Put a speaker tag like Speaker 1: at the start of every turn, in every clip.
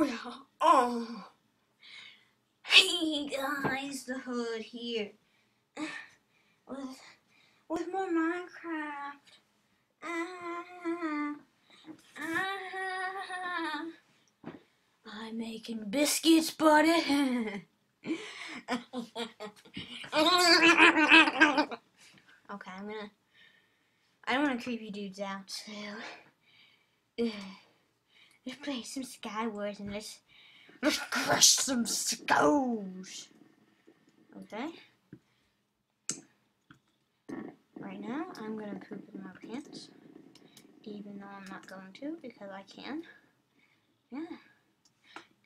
Speaker 1: Oh yeah. Oh. Hey guys, the hood here. With with more Minecraft. Ah, ah. I'm making biscuits, buddy. okay, I'm gonna. I don't want to creep you dudes out, so. Let's play some Skywars and let's. Let's crush some skulls. Okay. Right now, I'm gonna poop in my pants. Even though I'm not going to because I can. Yeah.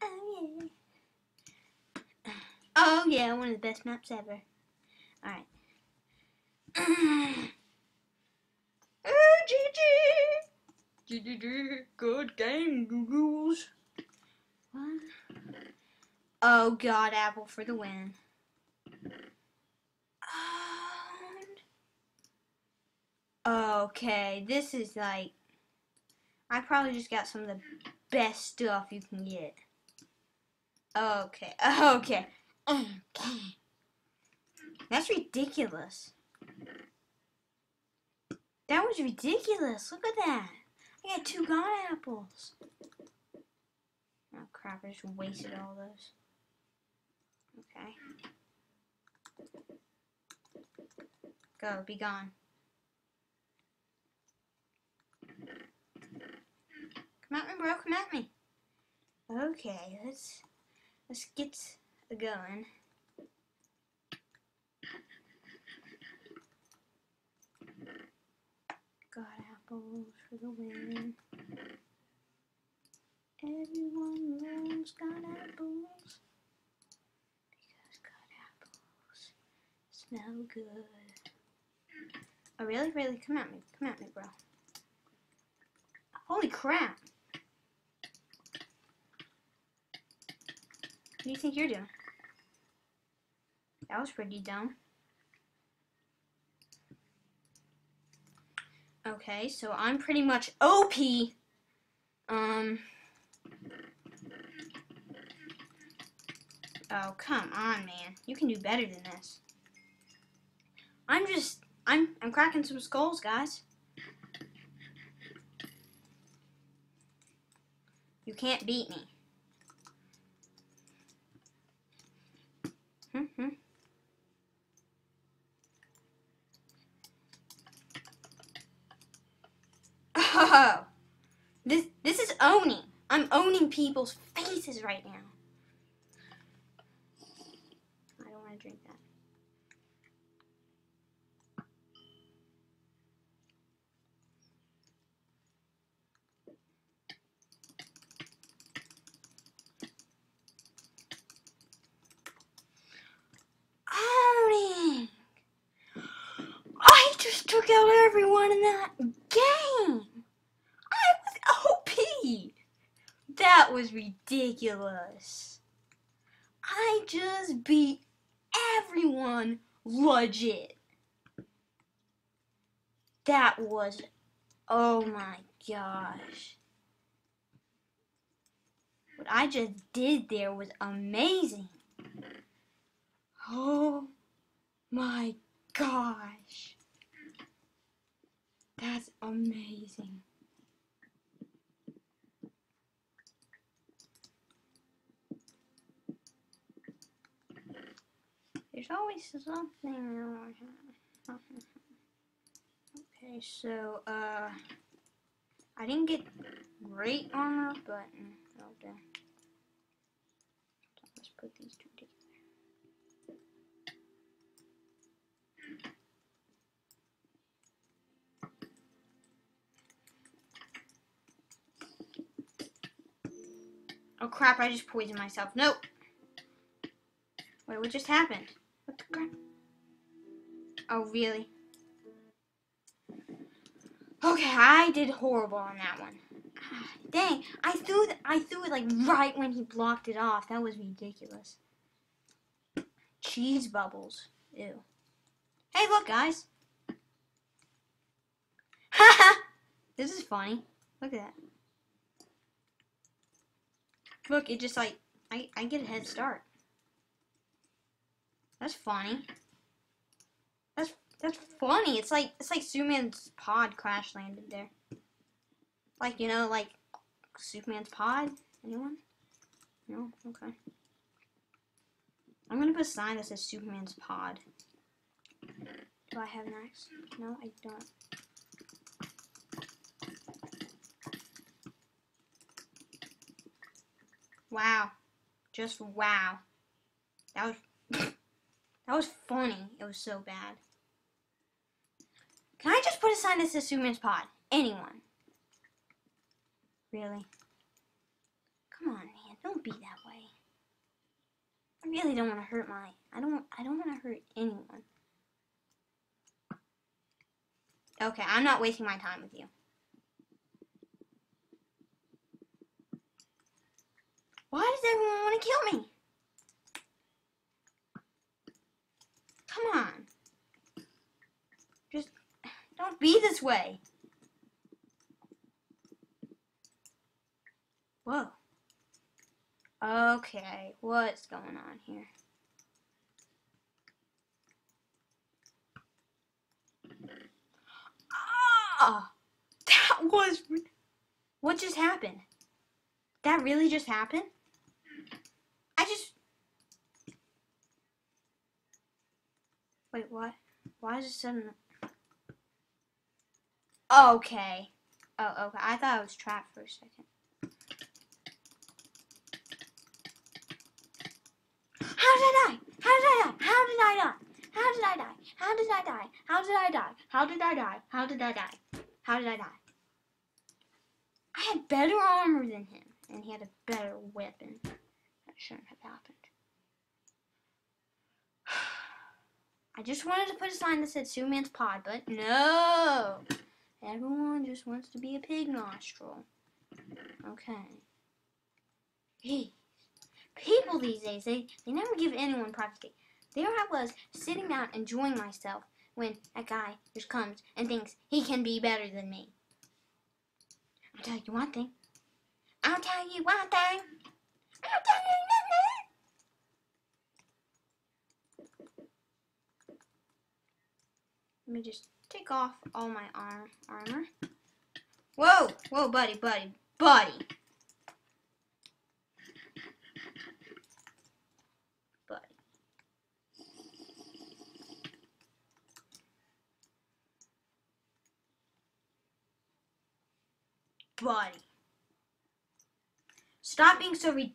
Speaker 1: Oh yeah. Oh yeah, one of the best maps ever. Alright. oh, good game, Googles. Oh god, Apple for the win. Okay, this is like I probably just got some of the best stuff you can get. Okay, okay, okay. That's ridiculous. That was ridiculous. Look at that. I got two god apples. Oh crap, I just wasted all those. Okay. Go, be gone. Come at me, bro. Come at me. Okay, let's let's get going. Got apples for the win. Everyone loves god apples because god apples smell good. Oh, really? Really? Come at me. Come at me, bro. Holy crap. What do you think you're doing? That was pretty dumb. Okay, so I'm pretty much OP. Um. Oh, come on, man. You can do better than this. I'm just, I'm, I'm cracking some skulls, guys. You can't beat me. Hmm, hmm. Oh, this this is owning. I'm owning people's faces right now. I don't want to drink that. Owning. I just took out everyone in that game. I was OP. That was ridiculous. I just beat everyone legit. That was, oh my gosh. What I just did there was amazing. Oh my gosh. That's amazing. There's always something. Okay, so, uh, I didn't get great armor, but, mm, okay. Let's put these two together. Oh crap, I just poisoned myself. Nope. Wait, what just happened? Crap? Oh, really? Okay, I did horrible on that one. Dang, I threw I threw it like right when he blocked it off. That was ridiculous. Cheese bubbles. Ew. Hey, look, guys. This is funny. Look at that. Look, it just like I, I get a head start. That's funny. That's that's funny. It's like it's like Superman's pod crash landed there. Like you know, like Superman's pod. Anyone? No. Okay. I'm gonna put a sign that says Superman's pod. Do I have an axe? No, I don't. Wow. Just wow. That was that was funny. It was so bad. Can I just put a sign that says Superman's pod? Anyone? Really? Come on, man. Don't be that way. I really don't want to hurt my. I don't. I don't want to hurt anyone. Okay, I'm not wasting my time with you. Why does everyone want to kill me? Come on. Just don't be this way. Whoa. Okay, what's going on here? Ah! That was. What just happened? That really just happened? I just. Wait, what? Why is it sudden? Oh, okay. Oh, okay. I thought I was trapped for a second. How did I die? How did I die? How did I die? How did I die? How did I die? How did I die? How did I die? How did I die? How did I die? I had better armor than him, and he had a better weapon. That shouldn't have happened. I just wanted to put a sign that said Superman's pod, but no! Everyone just wants to be a pig nostril. Okay. Hey, people these days, they, they never give anyone privacy. There I was, sitting down enjoying myself, when that guy just comes and thinks he can be better than me. I'll tell you one thing. I'll tell you one thing. I'll tell you nothing. Let me just take off all my arm armor. Whoa, whoa, buddy, buddy, buddy. Buddy. Buddy. Stop being so re-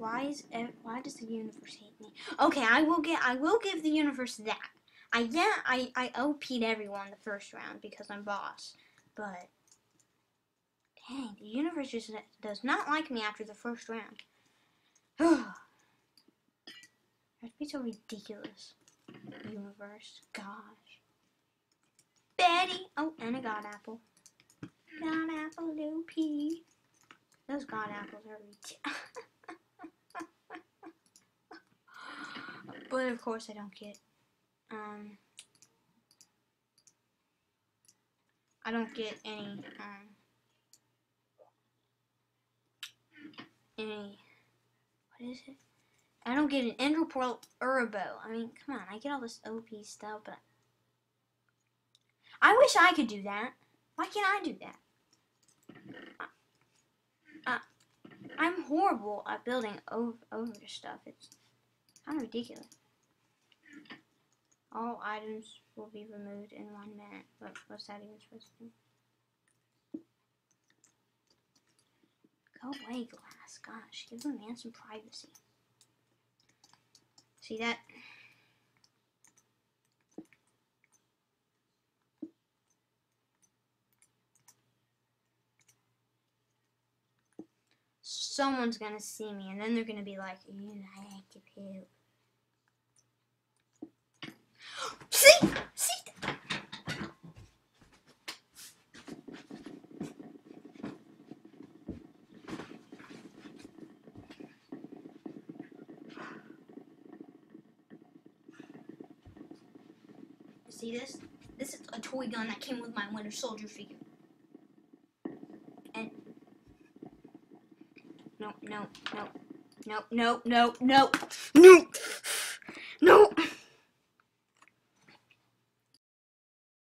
Speaker 1: Why is why does the universe hate me? Okay, I will get I will give the universe that. I yeah I I OP'd everyone the first round because I'm boss, but dang, the universe just does not like me after the first round. That'd be so ridiculous. Universe, gosh. Betty, oh, and a god apple. God apple, pea. Those god apples are ridiculous. but of course I don't get um I don't get any um any what is it? I don't get an Ender Pearl Urbo. I mean, come on, I get all this OP stuff, but I wish I could do that. Why can't I do that? Uh, I'm horrible at building over, over stuff. It's kind of ridiculous. All items will be removed in one minute. What, what's that even supposed to do? Go away, glass. Gosh, give the man some privacy. See that? Someone's gonna see me, and then they're gonna be like, "You like to poop." See, see. See this? This is a toy gun that came with my Winter Soldier figure. And no, no, no, no, no, no, no, no.